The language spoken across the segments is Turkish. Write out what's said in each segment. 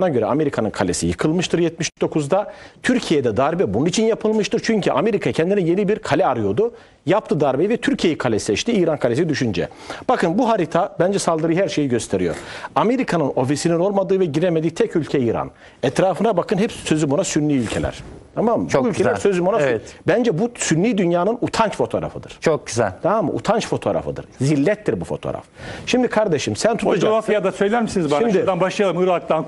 Bana göre Amerika'nın kalesi yıkılmıştır 79'da. Türkiye'de darbe bunun için yapılmıştır. Çünkü Amerika kendine yeni bir kale arıyordu. Yaptı darbeyi ve Türkiye'yi kale seçti. İran kalesi düşünce. Bakın bu harita bence saldırı her şeyi gösteriyor. Amerika'nın ofisinin olmadığı ve giremediği tek ülke İran. Etrafına bakın hep sözüm ona sünni ülkeler. Tamam mı? Çok bu ülkeler güzel. sözüm ona Evet. Bence bu sünni dünyanın utanç fotoğrafıdır. Çok güzel. Tamam mı? Utanç fotoğrafıdır. Zillettir bu fotoğraf. Şimdi kardeşim sen O tutacaksın. coğrafyada söyler misiniz bana? Şimdi- Şuradan başlayalım. Irak'tan,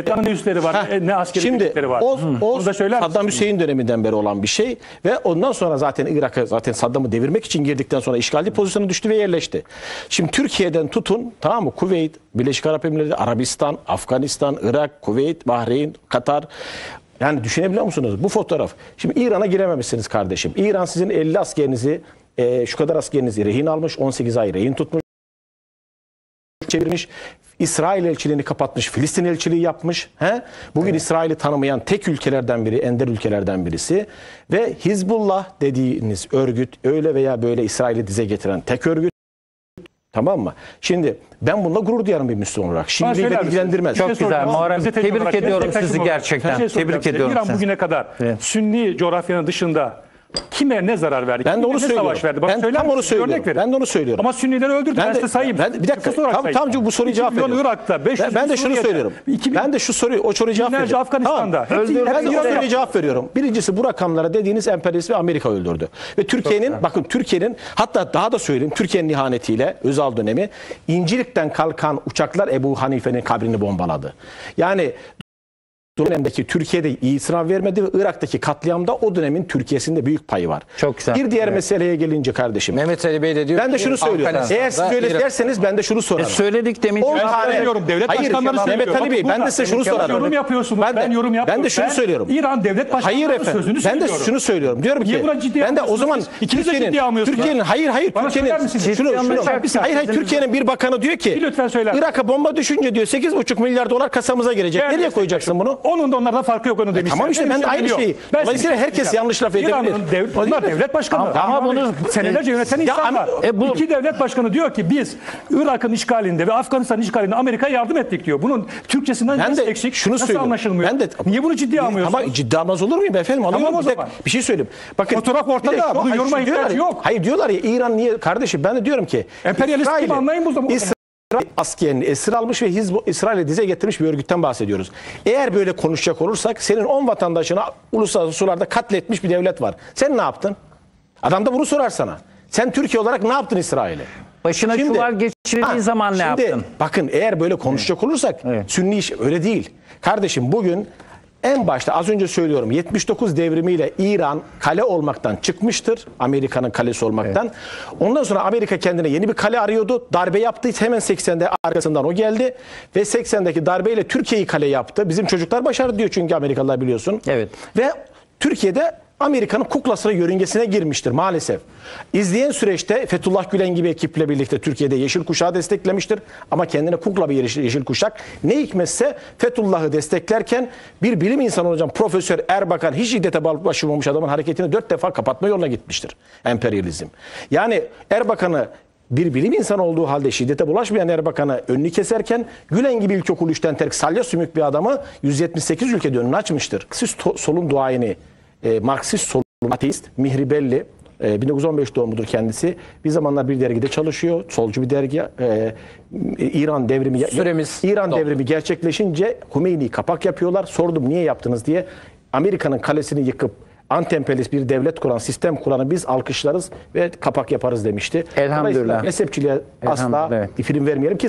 Kuveyt'ten ne üsleri var, Heh, ne, ne askeri Şimdi birlikleri var. o, o Onu da söyler Saddam? Hüseyin döneminden beri olan bir şey ve ondan sonra zaten Irak'a zaten Saddam'ı devirmek için girdikten sonra işgalci pozisyona düştü ve yerleşti. Şimdi Türkiye'den tutun tamam mı? Kuveyt, Birleşik Arap Emirlikleri, Arabistan, Afganistan, Irak, Kuveyt, Bahreyn, Katar yani düşünebiliyor musunuz bu fotoğraf? Şimdi İran'a girememişsiniz kardeşim. İran sizin 50 askerinizi e, şu kadar askerinizi rehin almış, 18 ay rehin tutmuş çevirmiş. İsrail elçiliğini kapatmış, Filistin elçiliği yapmış. He? Bugün İsrail'i tanımayan tek ülkelerden biri, ender ülkelerden birisi. Ve Hizbullah dediğiniz örgüt öyle veya böyle İsrail'i dize getiren tek örgüt. Tamam mı? Şimdi ben bununla gurur duyarım bir Müslüman olarak. Şimdi beni ilgilendirmez. Şey Çok güzel, soracağım. Muharrem. Tebrik ediyorum sizi olarak. gerçekten. Şey Tebrik ediyorum İran sizi. bugüne kadar Evet. Sünni coğrafyanın dışında kime ne zarar verdi? Ben de onu söylüyorum. savaş verdi? Bana Ben tam onu söylüyorum. Örnek verin. Ben de onu söylüyorum. Ama Sünnileri öldürdü. Ben, size sayayım. Ben, bir dakika. Tam, sayayım. tam bu soruyu 2 cevap veriyorum. Irak'ta, 500 ben, ben de şunu Suriye'de, söylüyorum. 2000 Ben de şu soruyu, o soruyu cevap veriyorum. Afganistan'da. Hepsi- Öldürdü. Ben de o soruyu cevap veriyorum. Birincisi bu rakamlara dediğiniz emperyalist ve Amerika öldürdü. Ve Türkiye'nin, bakın Türkiye'nin, hatta daha da söyleyeyim, Türkiye'nin ihanetiyle Özal dönemi, İncirlik'ten kalkan uçaklar Ebu Hanife'nin kabrini bombaladı. Yani dönemdeki Türkiye'de iyi sınav vermedi ve Irak'taki katliamda o dönemin Türkiye'sinde büyük payı var. Çok güzel. Bir diğer meseleye gelince kardeşim. Mehmet Ali Bey de diyor Ben de şunu söylüyorum. Eğer siz öyle Irak- derseniz ben de şunu E, sorarım. söyledik demin. 10 Ben tane. söylüyorum, devlet Hayır, başkanları Mehmet söylüyor. Ali Bey ben de size şunu sorarım. Yorum yapıyorsunuz. Ben de- Ben yorum yapıyorum. Ben de şunu söylüyorum. İran devlet başkanları Hayır efendim. sözünü Ben de söylüyorum. şunu söylüyorum. Diyorum ki ben de o zaman de Türkiye'nin ciddiye almıyorsunuz. Türkiye'nin hayır hayır Türkiye'nin şunu şunu hayır hayır. Türkiye'nin bir bakanı diyor ki. Irak'a bomba düşünce diyor 8,5 milyar dolar kasamıza girecek. Değerli Nereye koyacaksın bunu? Onun da onlardan farkı yok onu demişler. tamam işte, ben de aynı şeyi. Ben Dolayısıyla size herkes yanlış laf edebilir. İran'ın dev, bunlar devlet başkanı. Ama- ama bunu- senelerce yöneten insanlar. E bu- İki devlet başkanı diyor ki biz Irak'ın işgalinde ve Afganistan işgalinde Amerika'ya yardım ettik diyor. Bunun Türkçesinden Ben de eksik? şunu nasıl söylüyorum. anlaşılmıyor? Ben de Niye bunu ciddiye almıyorsunuz? Ama ciddi almaz olur muyum efendim? Alıyorum. Tamam bir, dakika, bir şey söyleyeyim. Bakın Fotoğraf ortada, hayır, yoruma ihtiyaç ya- yok. Hayır diyorlar ya İran niye kardeşim ben de diyorum ki Emperyalist kim anlayın bu zaman. Askerini esir almış ve Hizb İsrail'e dize getirmiş bir örgütten bahsediyoruz. Eğer böyle konuşacak olursak senin 10 vatandaşını uluslararası sularda katletmiş bir devlet var. Sen ne yaptın? Adam da bunu sorar sana. Sen Türkiye olarak ne yaptın İsrail'e? Başına Şimdi- çuval geçirildiği Ha, zaman ne şimdi yaptın? Bakın eğer böyle konuşacak olursak Evet. sünni iş öyle değil. Kardeşim bugün en başta az önce söylüyorum 79 devrimiyle İran kale olmaktan çıkmıştır. Amerika'nın kalesi olmaktan. Ondan sonra Amerika kendine yeni bir kale arıyordu. Darbe yaptı. Hemen 80'de arkasından o geldi. Ve 80'deki darbeyle Türkiye'yi kale yaptı. Bizim çocuklar başardı diyor çünkü Amerikalılar biliyorsun. Evet. Ve Türkiye'de Amerika'nın kuklasına, yörüngesine girmiştir maalesef. İzleyen süreçte Fethullah Gülen gibi ekiple birlikte Türkiye'de Yeşil Kuşak'ı desteklemiştir. Ama kendine kukla bir yeşil, Kuşak. Ne hikmetse Fethullah'ı desteklerken bir bilim insanı hocam Profesör Erbakan hiç şiddete başvurmamış adamın hareketini dört defa kapatma yoluna gitmiştir. Emperyalizm. Yani Erbakan'ı bir bilim insanı olduğu halde şiddete bulaşmayan Erbakan'ı önünü keserken Gülen gibi ilkokul üçten terk salya sümük bir adamı 178 ülkede önünü açmıştır. Siz solun duayeni, e, Marksist solun ateist Mihri Belli e, 1915 doğumludur kendisi. Bir zamanlar bir dergide çalışıyor. Solcu bir dergi. E, İran devrimi Süremiz İran doldu. devrimi gerçekleşince Hümeyni'yi kapak yapıyorlar. Sordum niye yaptınız diye. Amerika'nın kalesini yıkıp antemperyalist bir devlet kuran, sistem kuranı biz alkışlarız ve kapak yaparız demişti. Elhamdülillah. Mezhepçiliğe asla Elhamdülillah, evet. film vermeyelim ki